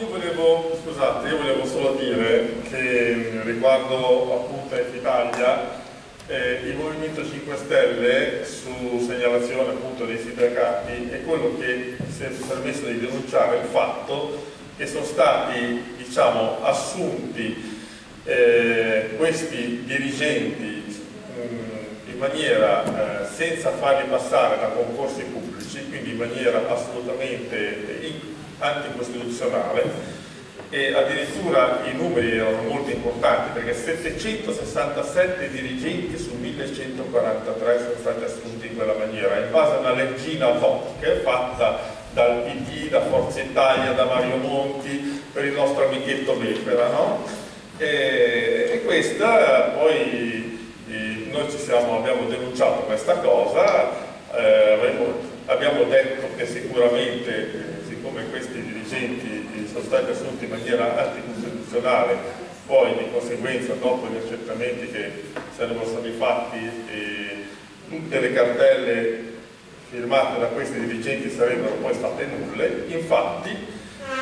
Io volevo, scusate, io volevo solo dire che riguardo appunto Italia eh, il Movimento 5 Stelle su segnalazione appunto dei sindacati è quello che si è permesso di denunciare il fatto che sono stati diciamo, assunti eh, questi dirigenti mm, in maniera eh, senza farli passare da concorsi pubblici, quindi in maniera assolutamente anticostituzionale e addirittura i numeri erano molto importanti perché 767 dirigenti su 1143 sono stati assunti in quella maniera in base a una leggina hoc fatta dal PD, da Forza Italia, da Mario Monti per il nostro amichetto Befera no? e, e, questa poi eh, noi siamo, abbiamo denunciato questa cosa eh, abbiamo detto che sicuramente eh, siccome questi dirigenti sono stati assunti in maniera anticostituzionale, poi di conseguenza dopo gli accertamenti che sarebbero stati fatti eh, tutte le cartelle firmate da questi dirigenti sarebbero poi state nulle, infatti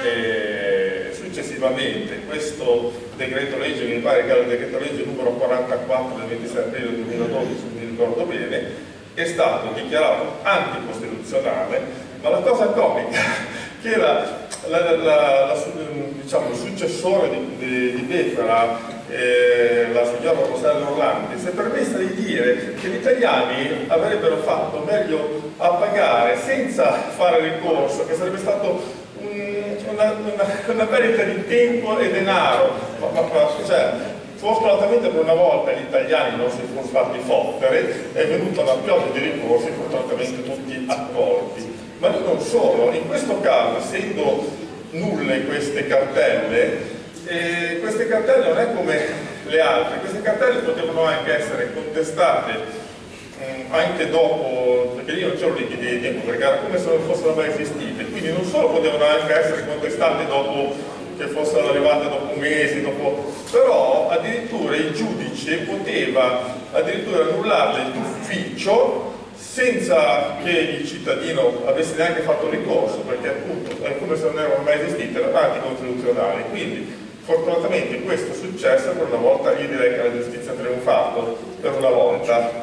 eh, successivamente questo decreto legge, mi pare che era il decreto legge numero 44 del 26 aprile 2012, se mi ricordo bene, è stato dichiarato anticostituzionale, ma la cosa comica che la, la, la, diciamo, il successore di, di, di Befera, eh, la signora Rossella Orlandi, si è permessa di dire che gli italiani avrebbero fatto meglio a pagare senza fare ricorso, che sarebbe stato una, una, una, perdita di tempo e denaro. Ma, ma, cioè, Fortunatamente per una volta gli italiani non si sono fatti fottere, è venuta una pioggia di ricorsi, fortunatamente tutti accolti ma non solo, in questo caso essendo nulle queste cartelle, eh, queste cartelle non è come le altre, queste cartelle potevano anche essere contestate eh, anche dopo, perché io non c'ero lì di tempo, era come se non fossero mai esistite, quindi non solo potevano anche essere contestate dopo che fossero arrivate dopo mesi, dopo... però addirittura il giudice poteva addirittura annullarle d'ufficio senza che il cittadino avesse neanche fatto ricorso, perché appunto è come se non erano mai esistite, erano anticostituzionali. Quindi fortunatamente questo è successo per una volta, io direi che la giustizia ha trionfato per una volta.